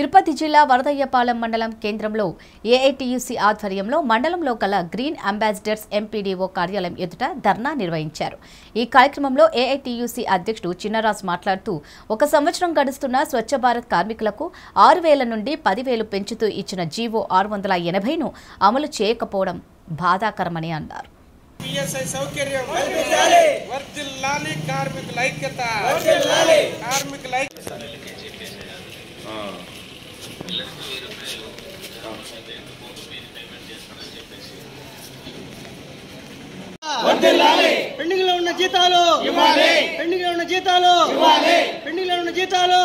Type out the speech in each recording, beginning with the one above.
తిరుపతి జిల్లా వరదయ్యపాలెం మండలం కేంద్రంలో ఏఐటియుసి ఆధ్వర్యంలో మండలంలో గల గ్రీన్ అంబాసిడర్స్ ఎంపీడీఓ కార్యాలయం ఎదుట ధర్నా నిర్వహించారు. ఈ కార్యక్రమంలో ఏఐటియుసి అధ్యక్షుడు చిన్నరాజు మాట్లాడుతూ ఒక సంవత్సరం గడుస్తున్న స్వచ్ఛ భారత్ కార్మికులకు ఆరు వేల నుండి పదివేలు పెంచుతూ ఇచ్చిన జీవో ఆరు వందల ఎనభైను అమలు చేయకపోవడం బాధాకరమని అన్నారు. కార్మికుల ఐక్యత. కార్మికుల ఐక్యత పెండింగ్లో ఉన్న జీతాలు పెండింగ్లో ఉన్న జీతాలు పెండింగ్లో ఉన్న జీతాలు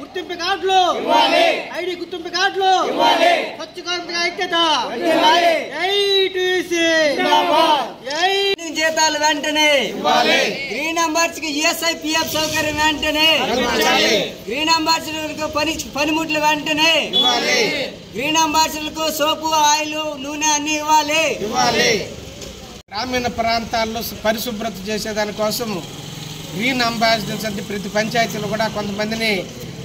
గుర్తింపు కార్డులు ఐడి గుర్తింపు కార్డులు స్వచ్ఛ కార్మిక ఐక్యత జీతాలు వెంటనే. గ్రీన్ అంబార్స్కి ఈఎస్ఐ పిఎఫ్ సౌకర్యం వెంటనే. గ్రీన్ అంబాసిడర్లకు పని పనిముట్లు వెంటనే. గ్రీన్ అంబాసిడర్లకు సోపు ఆయిల్ నూనె అన్ని ఇవ్వాలి. ఇవ్వాలి. గ్రామీణ ప్రాంతాల్లో పరిశుభ్రత చేసేదానికోసం గ్రీన్ అంబాసిడర్స్ అంటే ప్రతి పంచాయతీలో కూడా కొంతమందిని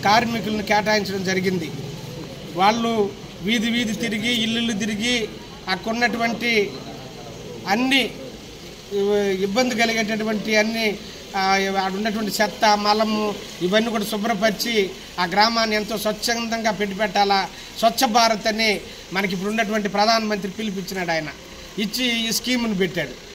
కార్మికులను కేటాయించడం జరిగింది. వాళ్ళు వీధి వీధి తిరిగి ఇల్లులు తిరిగి అక్కడున్నటువంటి అన్ని ఇబ్బంది కలిగేటటువంటి అన్ని అక్కడ ఉన్నటువంటి చెత్త మలము ఇవన్నీ కూడా శుభ్రపరిచి ఆ గ్రామాన్ని ఎంతో స్వచ్ఛందంగా పెట్టి పెట్టాలా స్వచ్ఛ భారత్ అని మనకి ఇప్పుడు ఉన్నటువంటి ప్రధానమంత్రి పిలిపించినాడు ఆయన. ఇచ్చి ఈ స్కీమ్ను పెట్టాడు.